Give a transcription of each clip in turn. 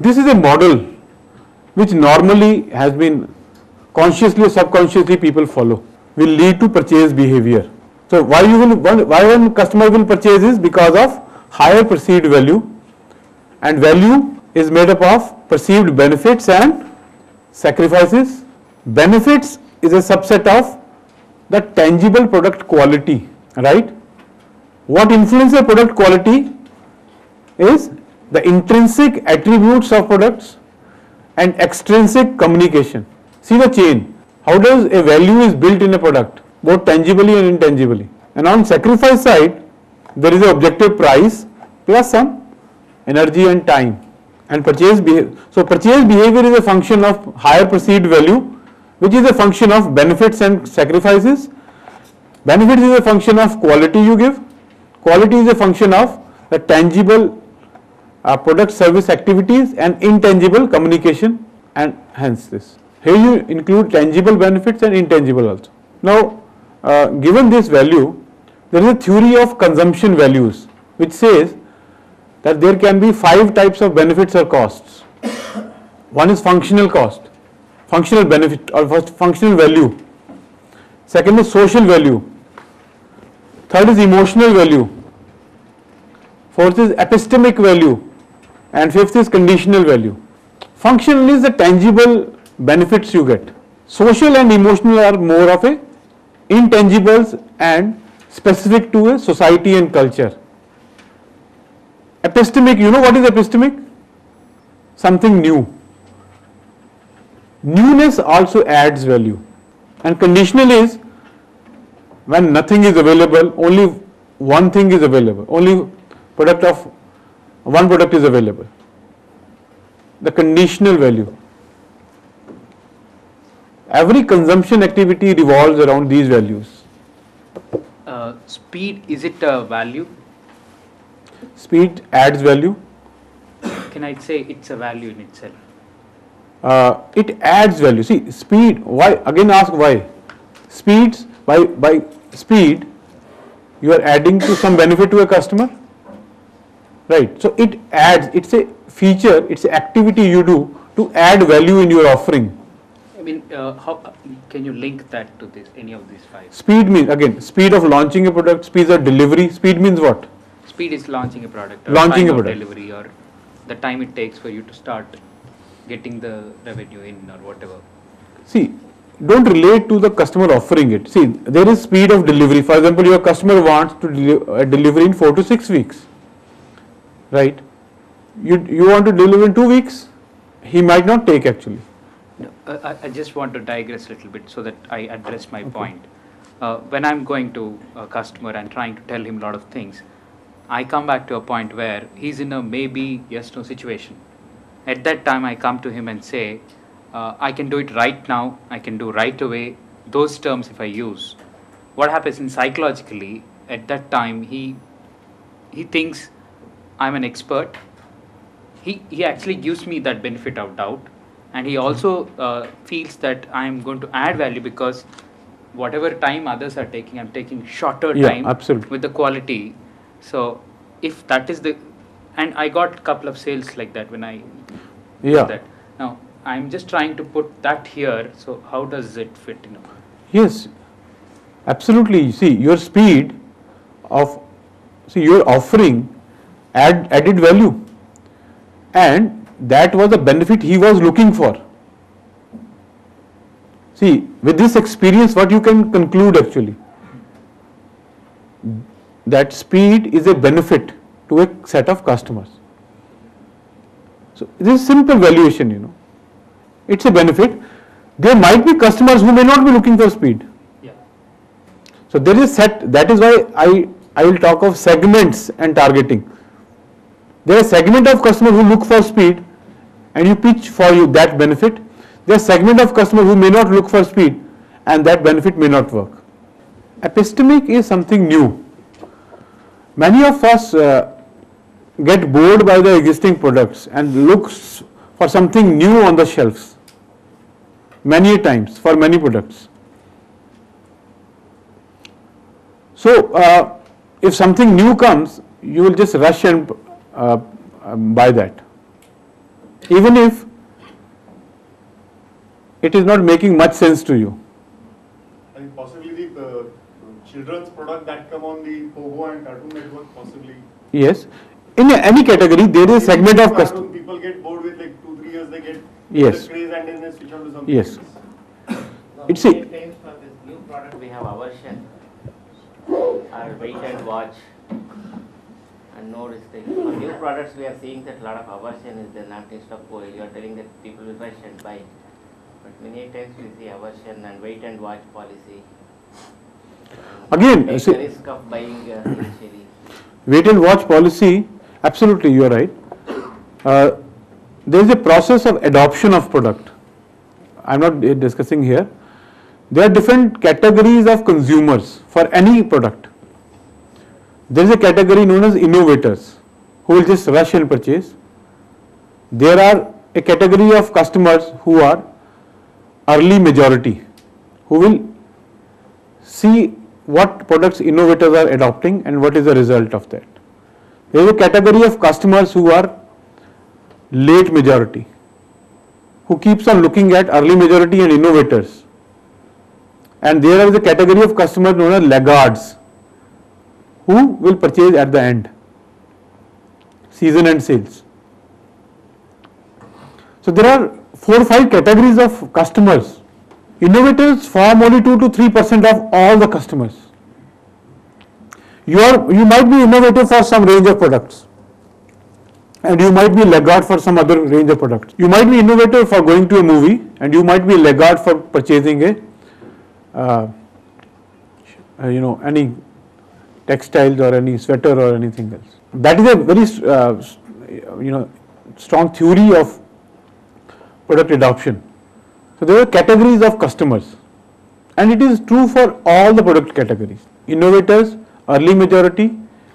This is a model which normally has been consciously or subconsciously people follow will lead to purchase behavior. So why you will why one customer will purchase is because of higher perceived value and value is made up of perceived benefits and sacrifices. Benefits is a subset of the tangible product quality, right? What influences product quality is the intrinsic attributes of products and extrinsic communication. See the chain. How does a value is built in a product, both tangibly and intangibly. And on sacrifice side, there is an objective price plus some energy and time and purchase behavior. So purchase behavior is a function of higher perceived value, which is a function of benefits and sacrifices. Benefits is a function of quality you give. Quality is a function of the tangible uh, product service activities and intangible communication and hence this. Here you include tangible benefits and intangible also. Now, uh, given this value, there is a theory of consumption values which says that there can be five types of benefits or costs. One is functional cost, functional benefit or first functional value. Second is social value. Third is emotional value. Fourth is epistemic value and fifth is conditional value. Functional is the tangible benefits you get. Social and emotional are more of a intangibles and specific to a society and culture. Epistemic, you know what is epistemic? Something new. Newness also adds value. And conditional is when nothing is available, only one thing is available, only product of one product is available. The conditional value. Every consumption activity revolves around these values. Uh, speed, is it a value? Speed adds value. Can I say it's a value in itself? Uh, it adds value. See, speed, why? Again ask why. Speeds, by, by speed, you are adding to some benefit to a customer. Right. So it adds, it's a feature, it's an activity you do to add value in your offering. I mean, uh, how uh, can you link that to this, any of these five? Speed means, again, speed of launching a product, speed of delivery. Speed means what? Speed is launching a product. Launching a product. Delivery or the time it takes for you to start getting the revenue in or whatever. See, don't relate to the customer offering it. See, there is speed of delivery. For example, your customer wants to deli- uh, deliver in four to six weeks, right? You you want to deliver in two weeks, he might not take actually. No, I, I just want to digress a little bit so that I address my point. Uh, when I'm going to a customer and trying to tell him a lot of things, I come back to a point where he's in a maybe yes no situation. At that time, I come to him and say, uh, I can do it right now, I can do right away. Those terms, if I use, what happens in psychologically at that time, he he thinks I'm an expert. He he actually gives me that benefit of doubt, and he also uh, feels that I'm going to add value because whatever time others are taking, I'm taking shorter Yeah, time absolutely. with the quality. So if that is the, and I got a couple of sales like that when I did Yeah. that. Now I'm just trying to put that here. So how does it fit? You know? Yes, absolutely. See, your speed of, see, your offering add, added value, and that was the benefit he was looking for. See, with this experience, what you can conclude actually, that speed is a benefit to a set of customers. So, this is simple valuation, you know. It's a benefit. There might be customers who may not be looking for speed. Yeah. So there is set, that is why I, I will talk of segments and targeting. There are segment of customers who look for speed and you pitch for you that benefit. There are segment of customer who may not look for speed and that benefit may not work. Epistemic is something new. Many of us uh, get bored by the existing products and looks for something new on the shelves many times for many products. So, uh, if something new comes, you will just rush and uh, um, buy that. Even if it is not making much sense to you. And possibly the uh, children's product that come on the Pogo and Cartoon Network, possibly. Yes. In any category, there is a segment of Cartoon, customers. People get bored with like two, three years, they get Yes. the craze and then they switch on to something. Yes. else. No, It's a- many for this new product, we have aversion or wait and watch and no risk take. For new products, we are seeing that a lot of aversion is there, not instead of, oh, you are telling that people will rush and buy. But many times we see aversion and wait and watch policy. Again, Take see- the risk of buying uh, initially. wait and watch policy, absolutely you are right. Uh, there is a process of adoption of product. I am not discussing here. There are different categories of consumers for any product. There is a category known as innovators who will just rush and purchase. There are a category of customers who are early majority who will see what products innovators are adopting and what is the result of that. There is a category of customers who are late majority, who keeps on looking at early majority and innovators. And there is a category of customers known as laggards, who will purchase at the end, season and sales. So there are four or five categories of customers. Innovators form only 2 to 3 percent of all the customers. You are you might be innovative for some range of products, and you might be laggard for some other range of products. You might be innovative for going to a movie, and you might be laggard for purchasing a uh, you know any textiles or any sweater or anything else. That is a very uh, you know strong theory of product adoption. So there are categories of customers and it is true for all the product categories. Innovators, early majority,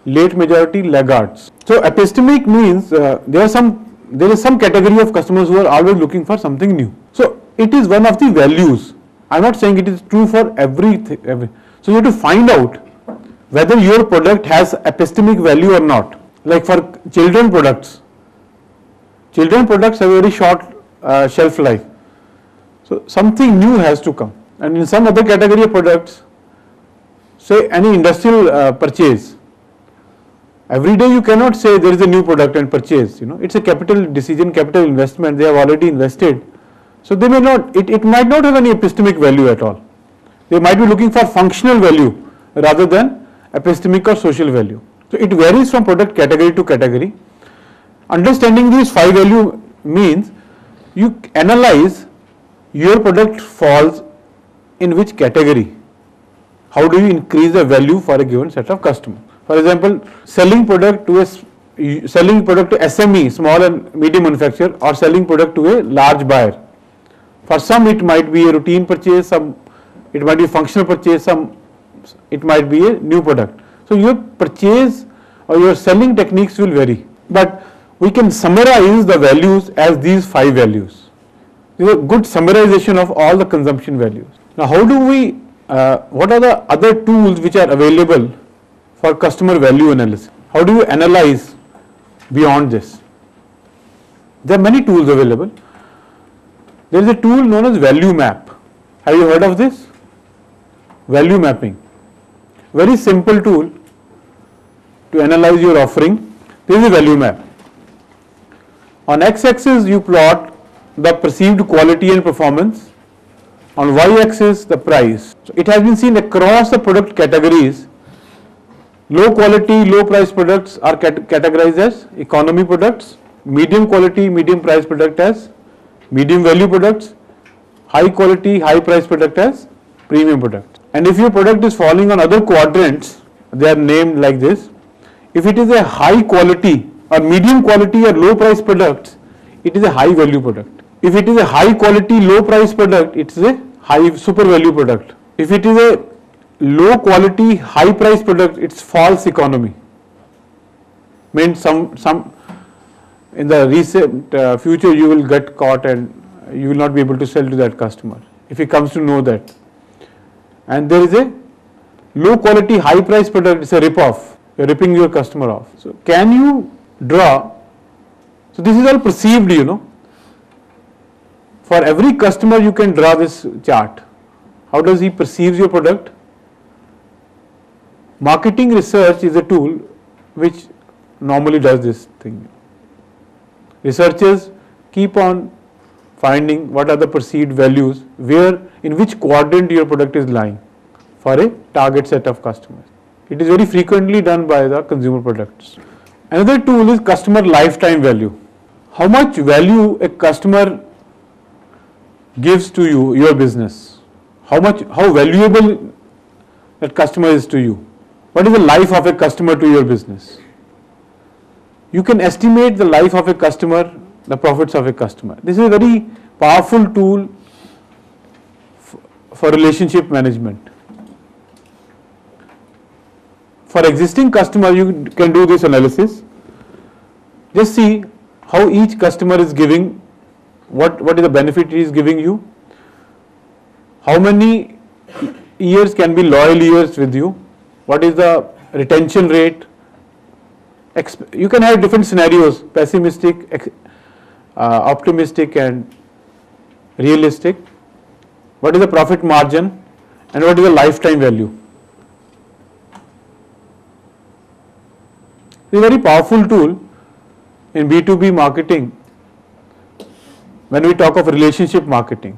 late majority, laggards. So epistemic means uh, there are some there is some category of customers who are always looking for something new. So it is one of the values. I am not saying it is true for everything. Every, so you have to find out whether your product has epistemic value or not. Like for children products, children products have very short uh, shelf life. So something new has to come. And in some other category of products, say any industrial uh, purchase, every day you cannot say there is a new product and purchase, you know, it's a capital decision, capital investment, they have already invested. So they may not, it, it might not have any epistemic value at all. They might be looking for functional value rather than epistemic or social value. So it varies from product category to category. Understanding these five value means you analyze your product falls in which category. How do you increase the value for a given set of customer? For example, selling product to a selling product to SME, small and medium manufacturer, or selling product to a large buyer. For some, it might be a routine purchase, some it might be functional purchase, some it might be a new product. So your purchase or your selling techniques will vary, but we can summarize the values as these five values. This is a good summarization of all the consumption values. Now, how do we? Uh, what are the other tools which are available for customer value analysis? How do you analyze beyond this? There are many tools available. There is a tool known as value map. Have you heard of this? Value mapping. Very simple tool to analyze your offering. This is a value map. On x-axis you plot the perceived quality and performance. On y-axis the price. So it has been seen across the product categories. Low quality, low price products are cat- categorized as economy products. Medium quality, medium price product as medium value products. High quality, high price product as premium product. And if your product is falling on other quadrants, they are named like this. If it is a high quality or medium quality or low price product, it is a high value product. If it is a high quality, low price product, it is a high super value product. If it is a low quality, high price product, it's false economy. Means some some in the recent uh, future you will get caught and you will not be able to sell to that customer if he comes to know that. And there is a low quality, high price product, it's a rip off. You're ripping your customer off. So can you draw? So this is all perceived, you know. For every customer you can draw this chart. How does he perceives your product? Marketing research is a tool which normally does this thing. Researchers keep on finding what are the perceived values, where, in which quadrant your product is lying for a target set of customers. It is very frequently done by the consumer products. Another tool is customer lifetime value. How much value a customer gives to you, your business? How much, how valuable that customer is to you? What is the life of a customer to your business? You can estimate the life of a customer, the profits of a customer. This is a very powerful tool for relationship management. For existing customer, you can do this analysis. Just see how each customer is giving, what, what is the benefit he is giving you, how many years can be loyal years with you, what is the retention rate. You can have different scenarios, pessimistic, Uh, optimistic and realistic. What is the profit margin and what is the lifetime value. It's a very powerful tool in B2B marketing when we talk of relationship marketing.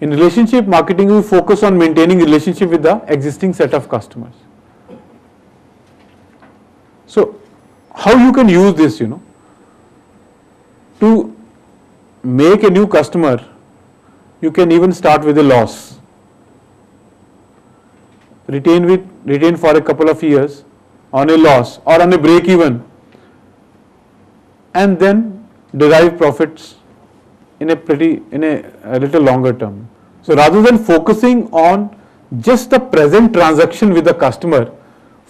In relationship marketing, we focus on maintaining relationship with the existing set of customers. So, how you can use this, you know, to make a new customer, you can even start with a loss. Retain with retain for a couple of years on a loss or on a break even, and then derive profits in a pretty in a, a little longer term. So rather than focusing on just the present transaction with the customer,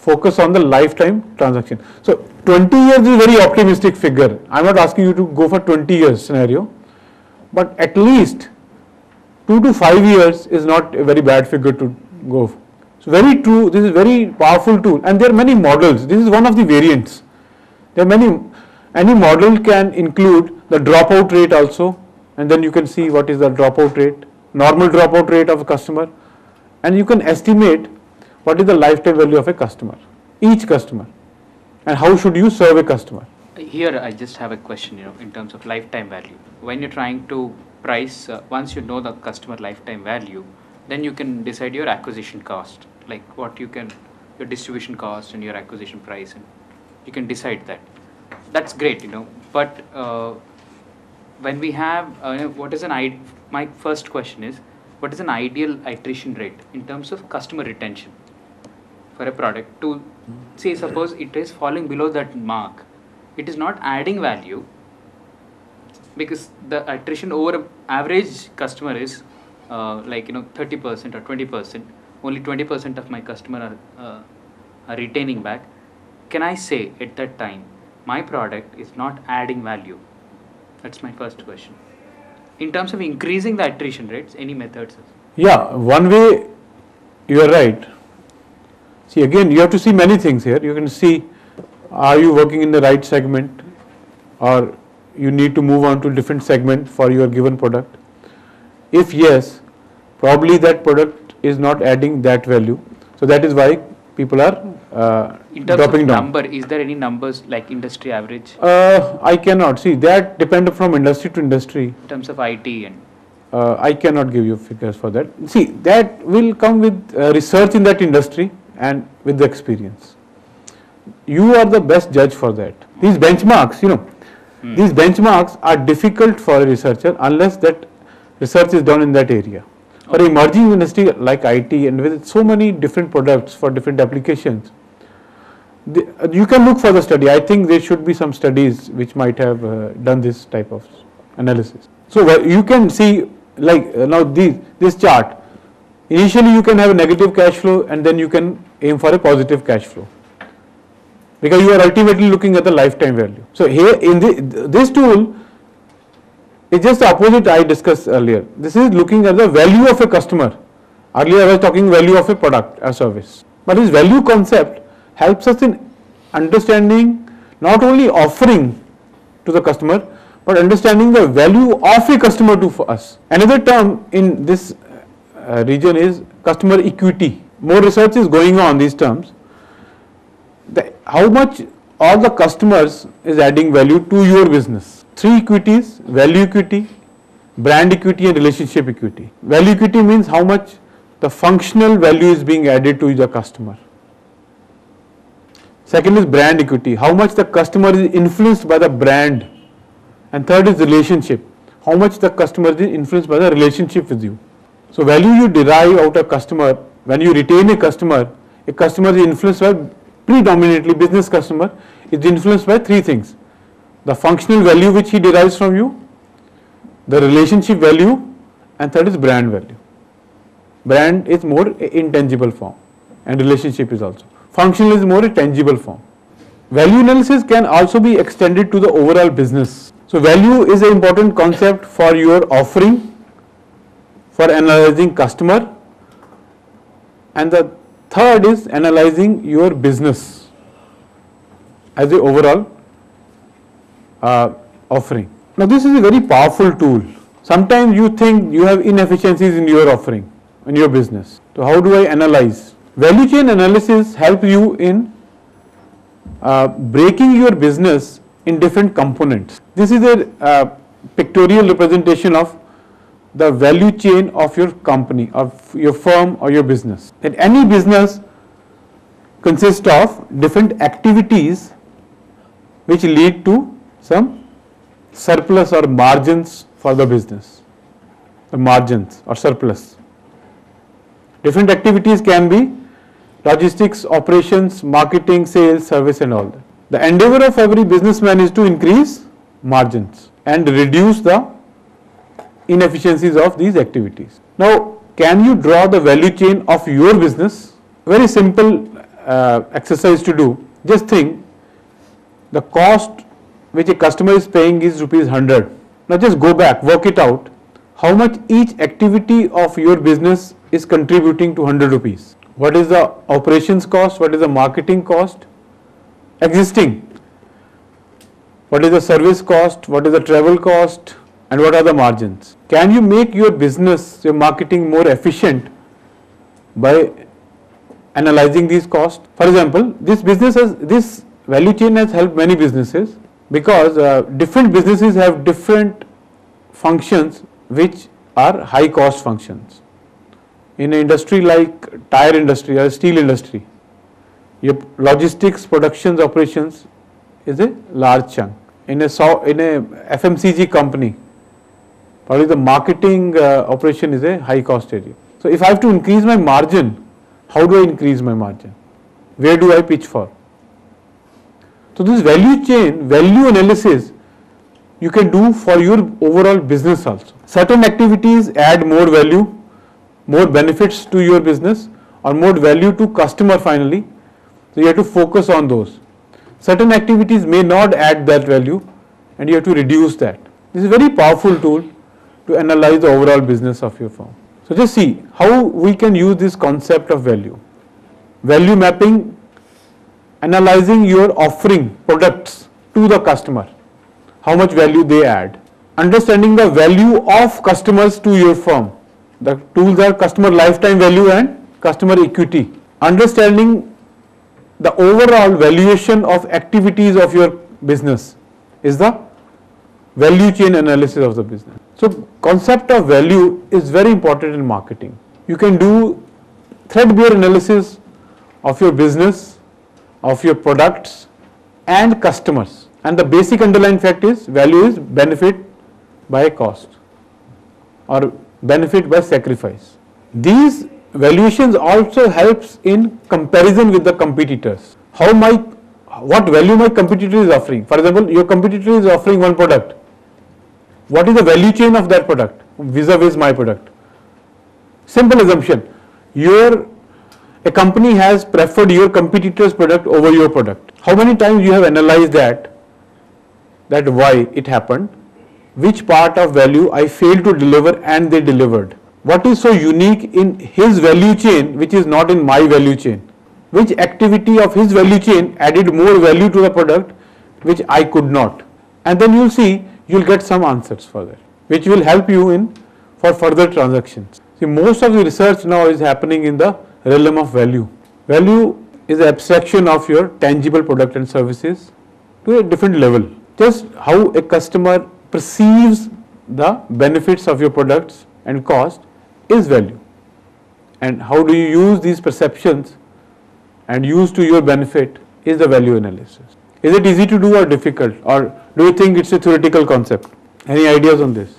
focus on the lifetime transaction. So 20 years is a very optimistic figure. I'm not asking you to go for 20 years scenario, but at least two to five years is not a very bad figure to go. So very true. This is very powerful tool, and there are many models. This is one of the variants. There are many. Any model can include the dropout rate also, and then you can see what is the dropout rate, normal dropout rate of a customer, and you can estimate what is the lifetime value of a customer, each customer, and how should you serve a customer. Here, I just have a question, you know, in terms of lifetime value. When you're trying to price, uh, once you know the customer lifetime value, then you can decide your acquisition cost, like what you can, your distribution cost and your acquisition price, and you can decide that. That's great, you know, but uh, when we have, uh, what is an my first question is, what is an ideal attrition rate in terms of customer retention for a product to say suppose it is falling below that mark it is not adding value because the attrition over average customer is uh, like you know 30% or 20% only 20% of my customer are, uh, are retaining back. Can i say at that time my product is not adding value? That's my first question. In terms of increasing the attrition rates any methods? Yeah, one way you are right. See, again, you have to see many things here. You can see are you working in the right segment or you need to move on to different segment for your given product. If yes, probably that product is not adding that value. So that is why people are uh, in terms dropping of down. number is there any numbers like industry average Uh, I cannot see that depend from industry to industry. in terms of it and Uh, I cannot give you figures for that. See, that will come with uh, research in that industry and with the experience. You are the best judge for that. These benchmarks, you know, these benchmarks are difficult for a researcher unless that research is done in that area. For an emerging industry like IT and with so many different products for different applications, the, you can look for the study. I think there should be some studies which might have uh, done this type of analysis. So you can see like uh, now this, this chart, initially you can have a negative cash flow and then you can aim for a positive cash flow. Because you are ultimately looking at the lifetime value. So here in the, this tool, it's just the opposite I discussed earlier. This is looking at the value of a customer. Earlier I was talking value of a product or service. But this value concept helps us in understanding not only offering to the customer, but understanding the value of a customer to us. Another term in this Uh, region is customer equity. More research is going on these terms. The, how much all the customers is adding value to your business. Three equities, value equity, brand equity and relationship equity. Value equity means how much the functional value is being added to the customer. Second is brand equity, how much the customer is influenced by the brand. And third is relationship, how much the customer is influenced by the relationship with you. So value you derive out of customer, when you retain a customer, a customer is influenced by predominantly business customer is influenced by three things. The functional value which he derives from you, the relationship value and third is brand value. Brand is more intangible form and relationship is also. Functional is more a tangible form. Value analysis can also be extended to the overall business. So value is an important concept for your offering, for analyzing customer and the third is analyzing your business as a overall uh, offering. Now this is a very powerful tool. Sometimes you think you have inefficiencies in your offering, in your business. So how do I analyze? Value chain analysis help you in uh, breaking your business in different components. This is a uh, pictorial representation of the value chain of your company, of your firm or your business. That any business consists of different activities which lead to some surplus or margins for the business, the margins or surplus. Different activities can be logistics, operations, marketing, sales, service and all that. The endeavor of every businessman is to increase margins and reduce the inefficiencies of these activities. Now, can you draw the value chain of your business? Very simple uh, exercise to do. Just think the cost which a customer is paying is rupees 100. Now just go back, work it out. How much each activity of your business is contributing to 100 rupees? What is the operations cost? What is the marketing cost? Existing. What is the service cost? What is the travel cost? And what are the margins? Can you make your business, your marketing more efficient by analyzing these costs? For example, this business has, this value chain has helped many businesses because uh, different businesses have different functions which are high cost functions. In an industry like tire industry or steel industry, your logistics, productions, operations is a large chunk. In a, in a FMCG company, probably the marketing uh, operation is a high cost area. So if I have to increase my margin, how do I increase my margin? Where do I pitch for? So this value chain, value analysis, you can do for your overall business also. Certain activities add more value, more benefits to your business or more value to customer finally. So you have to focus on those. Certain activities may not add that value and you have to reduce that. This is a very powerful tool to analyze the overall business of your firm. So just see how we can use this concept of value. Value mapping, analyzing your offering products to the customer, how much value they add. Understanding the value of customers to your firm. The tools are customer lifetime value and customer equity. Understanding the overall valuation of activities of your business is the value chain analysis of the business. So concept of value is very important in marketing. You can do threadbare analysis of your business, of your products and customers. And the basic underlying fact is value is benefit by cost or benefit by sacrifice. These valuations also helps in comparison with the competitors. How my, what value my competitor is offering. For example, your competitor is offering one product what is the value chain of that product vis-a-vis my product. Simple assumption, your, a company has preferred your competitor's product over your product. How many times you have analyzed that, that why it happened, which part of value I failed to deliver and they delivered. What is so unique in his value chain which is not in my value chain? Which activity of his value chain added more value to the product which I could not? And then you'll see, you'll get some answers for that, which will help you in for further transactions. See, most of the research now is happening in the realm of value. Value is abstraction of your tangible product and services to a different level. Just how a customer perceives the benefits of your products and cost is value. And how do you use these perceptions and use to your benefit is the value analysis. Is it easy to do or difficult or do you think it's a theoretical concept? Any ideas on this?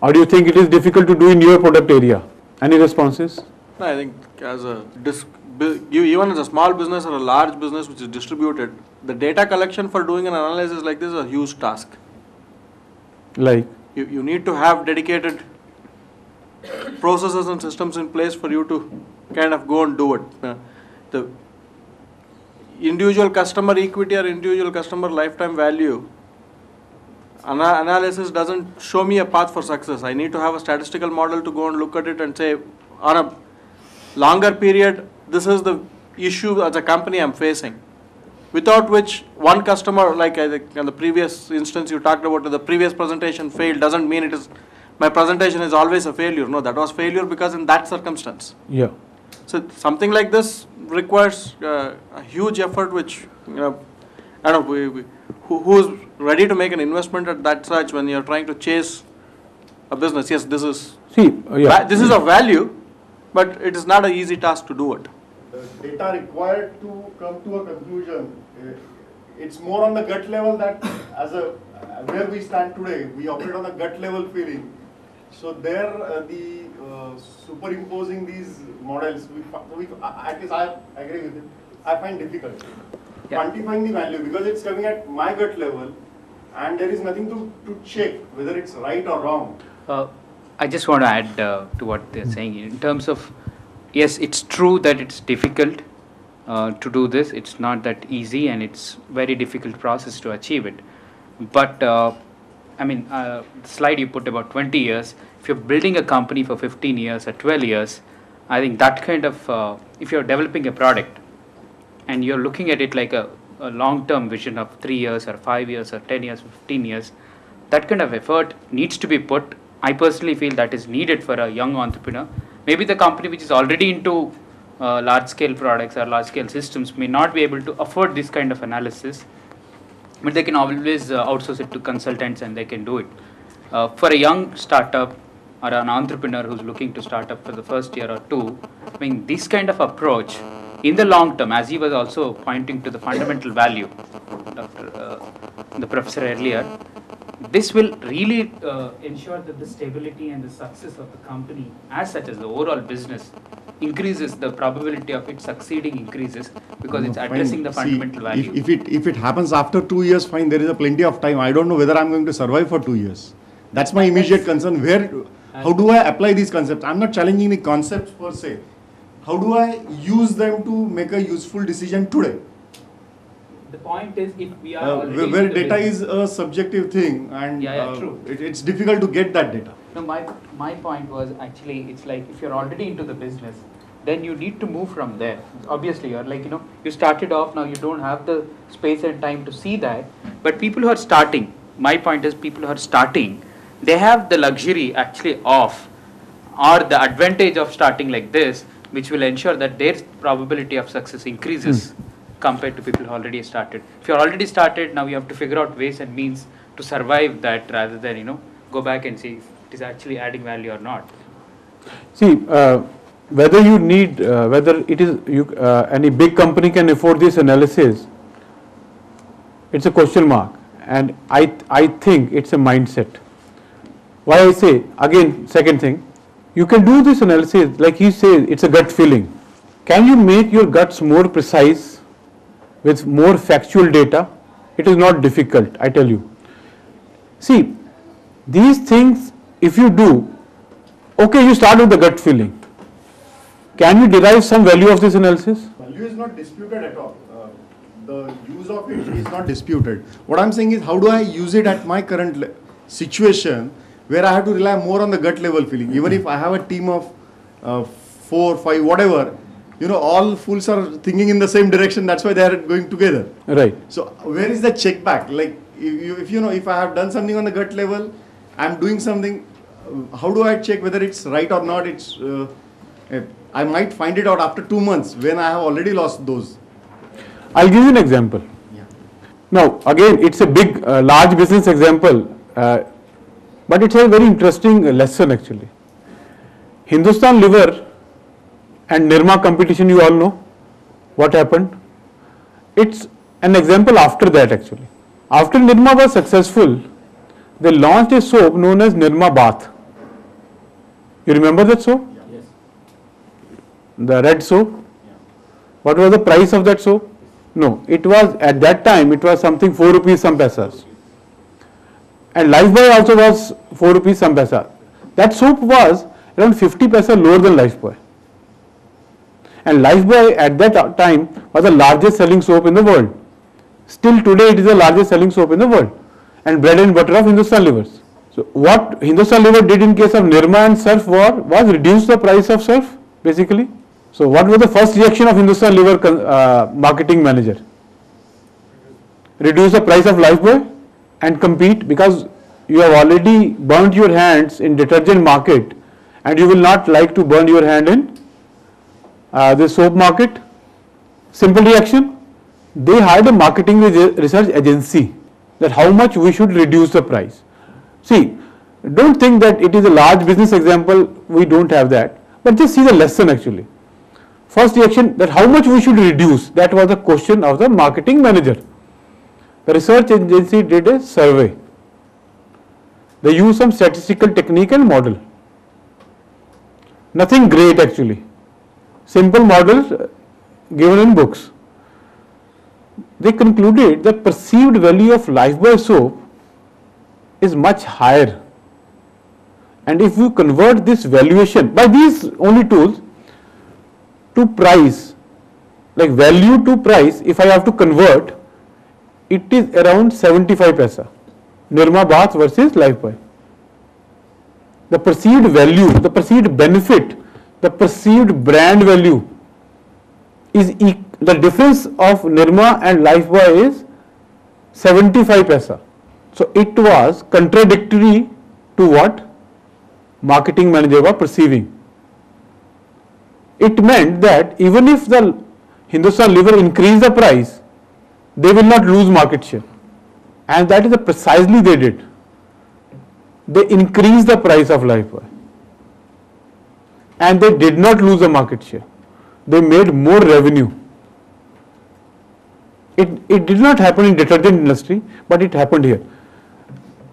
Or do you think it is difficult to do in your product area? Any responses? No, I think as a disc, even as a small business or a large business which is distributed, the data collection for doing an analysis like this is a huge task. Like, You, you need to have dedicated processes and systems in place for you to kind of go and do it. Uh, The individual customer equity or individual customer lifetime value ana- analysis doesn't show me a path for success. I need to have a statistical model to go and look at it and say, on a longer period, this is the issue as a company I'm facing. Without which, one customer, like I think in the previous instance you talked about, the previous presentation failed, doesn't mean it is, my presentation is always a failure. No, that was failure because in that circumstance. yeah. So something like this requires uh, a huge effort, which you know, I don't know we, we, who, who's ready to make an investment at that such when you're trying to chase a business. Yes, this is See, uh, yeah. va- this is of value, but it is not an easy task to do it. The data required to come to a conclusion, eh, it's more on the gut level that as a, where we stand today, we operate on a gut level feeling. So there, uh, the uh, superimposing these models, we, we, at least I agree with it, I find difficult. Yeah. Quantifying the value because it's coming at my gut level and there is nothing to, to check whether it's right or wrong. Uh, I just want to add uh, to what they're saying in terms of yes, it's true that it's difficult uh, to do this. It's not that easy, and it's very difficult process to achieve it. But uh, I mean, uh, the slide you put about 20 years. If you're building a company for 15 years or 12 years, I think that kind of uh, if you're developing a product and you're looking at it like a, a long-term vision of three years or five years or 10 years, 15 years, that kind of effort needs to be put. I personally feel that is needed for a young entrepreneur. Maybe the company which is already into uh, large-scale products or large-scale systems may not be able to afford this kind of analysis, but they can always uh, outsource it to consultants and they can do it. Uh, for a young startup or an entrepreneur who's looking to start up for the first year or two, I mean, this kind of approach in the long term, as he was also pointing to the fundamental value, Dr. Uh, the professor earlier, this will really uh, ensure that the stability and the success of the company as such as the overall business increases the probability of it succeeding increases because it's Fine. addressing the See, fundamental if- value If it, if it happens after two years, fine, there is a plenty of time. I don't know whether I'm going to survive for two years. That's my immediate concern. Where, how do I apply these concepts? I'm not challenging the concepts per se. How do I use them to make a useful decision today? the point is if we are Uh, where where data is a subjective thing and Yeah, yeah, uh, true. it, it's difficult to get that data. No, my, my point was actually, it's like if you're already into the business, then you need to move from there. Obviously, you're like, you know, you started off, now you don't have the space and time to see that. But people who are starting, my point is people who are starting, they have the luxury actually of, or the advantage of starting like this, which will ensure that their probability of success increases compared to people who already started. If you're already started, now you have to figure out ways and means to survive that rather than, you know, go back and see if it is actually adding value or not. See, uh, whether you need, uh, whether it is, you, uh, any big company can afford this analysis, it's a question mark. And I, I think it's a mindset. Why I say, again, second thing, you can do this analysis, like he says, it's a gut feeling. Can you make your guts more precise with more factual data? It is not difficult, I tell you. See, These things, if you do, okay, you start with the gut feeling. Can you derive some value of this analysis? Value is not disputed at all. Uh, The use of it is not disputed. What I'm saying is, how do I use it at my current situation where I have to rely more on the gut level feeling? Even if I have a team of uh, four, five, whatever, you know, all fools are thinking in the same direction. That's why they are going together. Right. So where is the check back? Like if you, if you know if I have done something on the gut level, I'm doing something. uh, How do I check whether it's right or not? It's uh, uh, I might find it out after two months when I have already lost those. I'll give you an example. Yeah. Now, again, it's a big, uh, large business example, uh, but it's a very interesting lesson actually. Hindustan Lever and Nirma competition, you all know what happened. It's an example after that actually. After Nirma was successful, they launched a soap known as Nirma Bath. You remember that soap? Yes. The red soap? What was the price of that soap? No, it was at that time it was something 4 rupees some paisas. And Lifebuoy also was 4 rupees some paisa. That soap was around 50 paisa lower than Lifebuoy. And Lifebuoy at that time was the largest selling soap in the world. Still today it is the largest selling soap in the world. And bread and butter of Hindustan Levers. So what Hindustan Lever did in case of Nirma and Surf war was reduce the price of Surf basically. So what was the first reaction of Hindustan Lever uh, marketing manager? Reduce the price of Lifebuoy and compete because you have already burnt your hands in detergent market and you will not like to burn your hand in uh, the soap market. Simple reaction. They hired a marketing research agency that how much we should reduce the price. See, don't think that it is a large business example, we don't have that, but just see the lesson actually. First reaction that how much we should reduce, that was the question of the marketing manager. The research agency did a survey. They used some statistical technique and model. Nothing great actually. Simple models uh, given in books. They concluded the perceived value of Lifebuoy soap is much higher. And if you convert this valuation by these only tools to price, like value to price, if I have to convert, it is around 75 paisa. Nirma Bath versus Lifebuoy. The perceived value, the perceived benefit, the perceived brand value is eq- the difference of Nirma and Lifebuoy is 75 paisa. So it was contradictory to what marketing manager was perceiving. It meant that even if the Hindustan Lever increased the price, they will not lose market share. And that is the precisely they did. They increased the price of Lifebuoy. And they did not lose the market share. They made more revenue. It, it did not happen in detergent industry, but it happened here.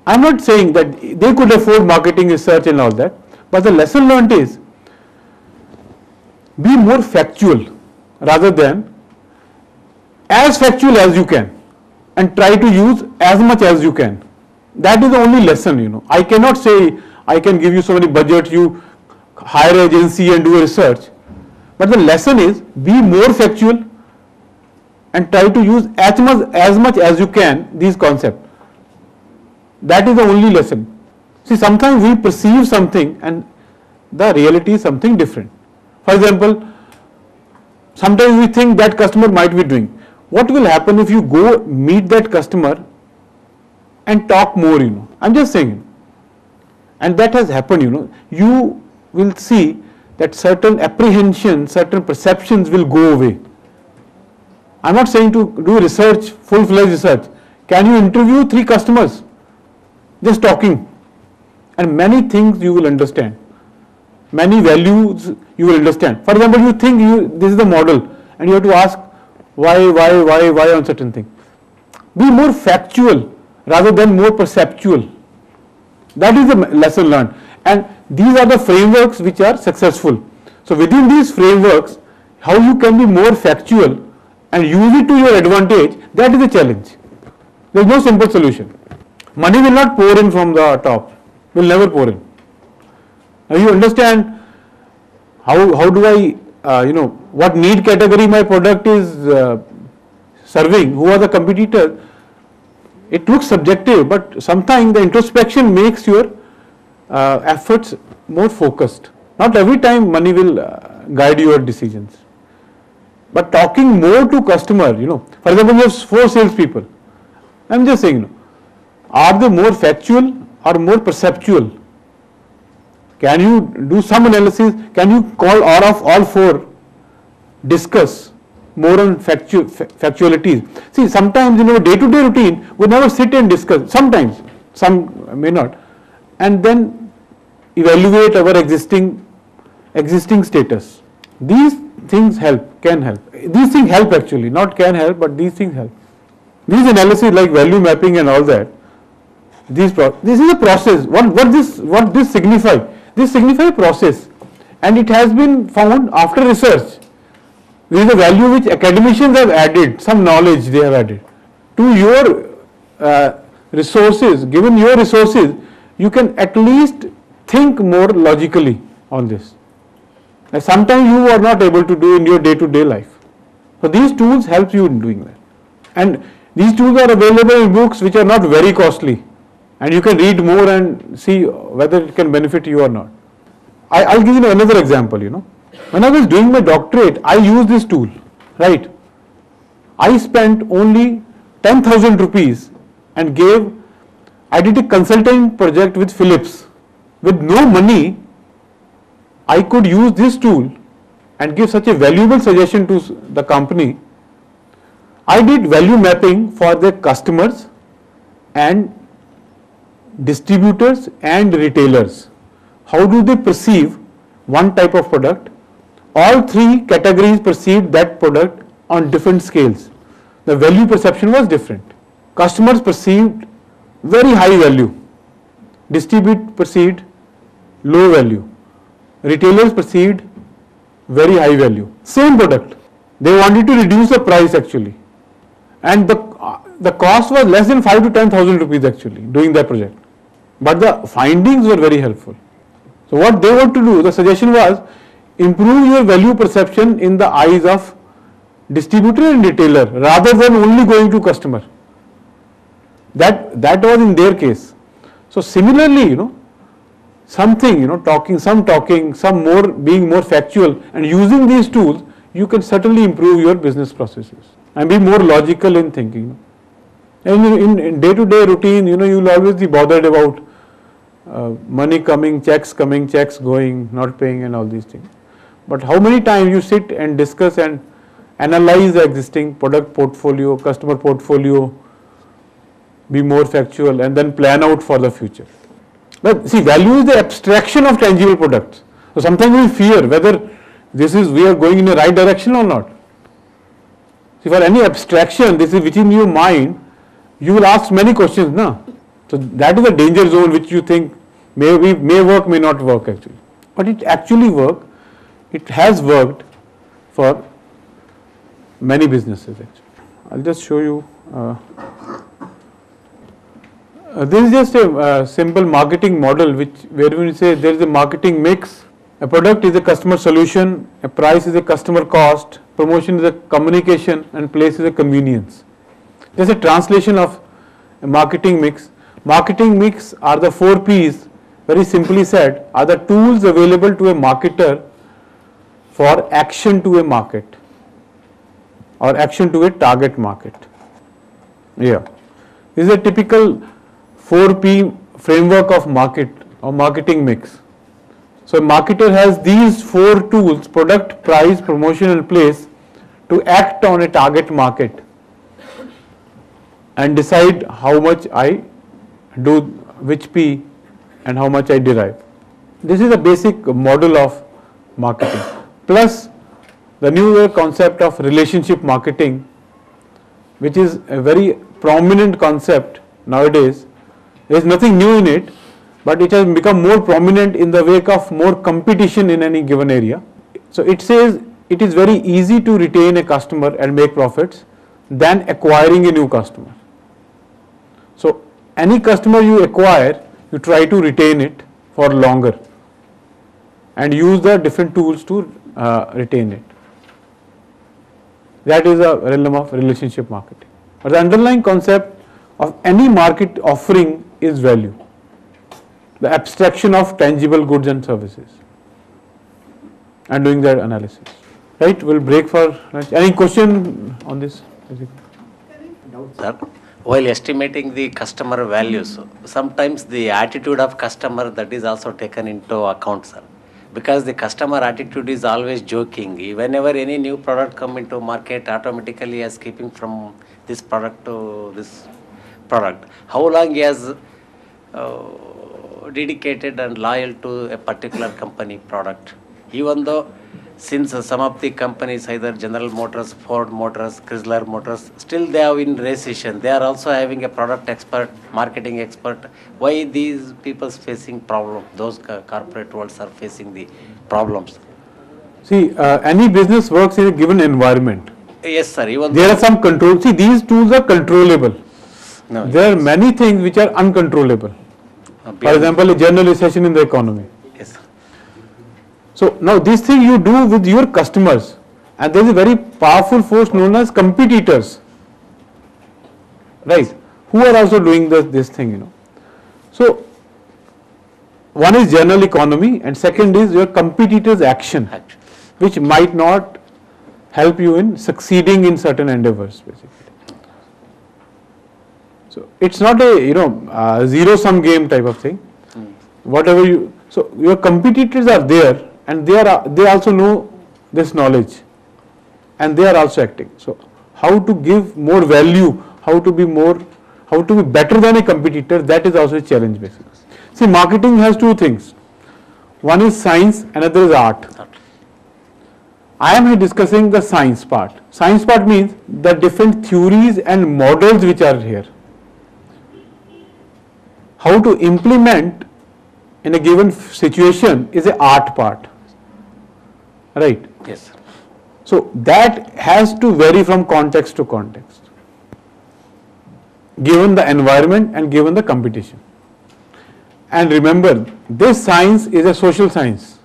I'm not saying that they could afford marketing research and all that, but the lesson learned is be more factual rather than as factual as you can and try to use as much as you can. That is the only lesson, you know. I cannot say I can give you so many budgets, you hire agency and do research. But the lesson is be more factual and try to use as much as much as you can these concepts. That is the only lesson. See, sometimes we perceive something and the reality is something different. For example, sometimes we think that customer might be doing. What will happen if you go meet that customer and talk more, you know? I'm just saying. And that has happened, you know. You will see that certain apprehensions, certain perceptions will go away. I'm not saying to do research, full-fledged research. Can you interview three customers? Just talking. And many things you will understand. Many values you will understand. For example, you think you this is the model and you have to ask why, why, why, why on certain thing. Be more factual rather than more perceptual. That is the lesson learned. And these are the frameworks which are successful. So within these frameworks, how you can be more factual and use it to your advantage, that is the challenge. There is no simple solution. Money will not pour in from the top. will never pour in. Now you understand how, how do I, uh, you know, what need category my product is uh, serving, who are the competitor. It looks subjective, but sometimes the introspection makes your uh, efforts more focused. Not every time money will uh, guide your decisions. But talking more to customer, you know, for example, you have four salespeople. I'm just saying, you know, are they more factual or more perceptual? Can you do some analysis? Can you call all of all four, discuss more on factu- fa- factualities? See, sometimes in our day-to-day routine, we never sit and discuss. Sometimes, some may not, and then evaluate our existing existing status. These things help, can help. These things help actually, not can help, but these things help. These analysis like value mapping and all that, these this is a process. What what this what this signify? This signify process, and it has been found after research. There is a value which academicians have added, some knowledge they have added to your uh, resources. Given your resources, you can at least think more logically on this. Sometimes you are not able to do in your day-to-day life. So these tools help you in doing that. And these tools are available in books which are not very costly. And you can read more and see whether it can benefit you or not. I, I'll give you another example, you know. When I was doing my doctorate, I used this tool, right? I spent only 10,000 rupees and gave, I did a consulting project with Philips. With no money, I could use this tool and give such a valuable suggestion to the company. I did value mapping for the customers and distributors and retailers. How do they perceive one type of product? All three categories perceived that product on different scales. The value perception was different. Customers perceived very high value. Distribute perceived low value. Retailers perceived very high value. Same product. They wanted to reduce the price actually. And the, uh, the cost was less than 5 to 10,000 rupees actually doing that project. But the findings were very helpful. So what they want to do, the suggestion was improve your value perception in the eyes of distributor and retailer rather than only going to customer. That, that was in their case. So similarly, you know, something, you know, talking, some talking, some more, being more factual and using these tools, you can certainly improve your business processes and be more logical in thinking. And in, in day-to-day routine, you know, you will always be bothered about uh, money coming, checks coming, checks going, not paying and all these things. But how many times you sit and discuss and analyze the existing product portfolio, customer portfolio, be more factual and then plan out for the future. But see, value is the abstraction of tangible products. So sometimes we fear whether this is we are going in the right direction or not. See, for any abstraction, this is within your mind, you will ask many questions, no? So that is a danger zone which you think may be, may work, may not work actually. But it actually work. It has worked for many businesses actually. I'll just show you. Uh, uh, this is just a uh, simple marketing model which where we say there is a marketing mix. A product is a customer solution, a price is a customer cost, promotion is a communication, and place is a convenience. There's a translation of a marketing mix. Marketing mix are the four P's, very simply said, are the tools available to a marketer for action to a market or action to a target market. Yeah. This is a typical 4P framework of market or marketing mix. So a marketer has these four tools, product, price, promotion and place to act on a target market and decide how much I do which P and how much I derive. This is a basic model of marketing. Plus the newer concept of relationship marketing which is a very prominent concept nowadays. There is nothing new in it, but it has become more prominent in the wake of more competition in any given area. So it says it is very easy to retain a customer and make profits than acquiring a new customer. So any customer you acquire, you try to retain it for longer and use the different tools to uh, retain it. That is a realm of relationship marketing. But the underlying concept of any market offering is value. The abstraction of tangible goods and services. And doing that analysis. Right, we'll break for lunch. Any question on this? Sir, while estimating the customer values, sometimes the attitude of customer that is also taken into account, sir. Because the customer attitude is always joking. Whenever any new product come into market, automatically he is keeping from this product to this product. How long he has uh, dedicated and loyal to a particular company product. Even though since some of the companies, either General Motors, Ford Motors, Chrysler Motors, still they are in recession. They are also having a product expert, marketing expert. Why these people facing problem? Those co- corporate worlds are facing the problems. See, uh, any business works in a given environment. Yes, sir. Even There are some control. See, these tools are controllable. no, There are many things which are uncontrollable. uh, For example, a general recession in the economy. So now this thing you do with your customers, and there is a very powerful force known as competitors, right? Who are also doing this this thing, you know. So one is general economy, and second is your competitors' action, Action. which might not help you in succeeding in certain endeavors, basically. So it's not a you know uh, zero sum game type of thing. Whatever you so your competitors are there and they are they also know this knowledge and they are also acting. So how to give more value, how to be more, how to be better than a competitor, that is also a challenge basically. See, marketing has two things. One is science, another is art. I am discussing the science part. Science part means the different theories and models which are here. How to implement in a given situation is a art part. Right? Yes, sir. So that has to vary from context to context, given the environment and given the competition. And remember, this science is a social science.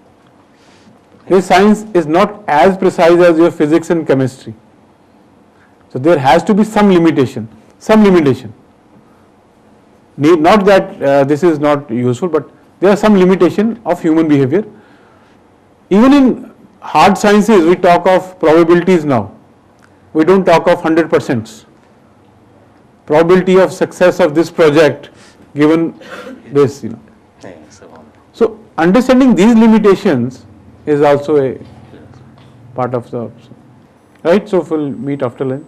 This science is not as precise as your physics and chemistry. So there has to be some limitation, some limitation. Need, not that uh, this is not useful, but there are some limitation of human behavior. Even in hard sciences, we talk of probabilities now. We don't talk of 100%. Probability of success of this project given this, you know. So understanding these limitations is also a part of the, right? So we'll meet after lunch.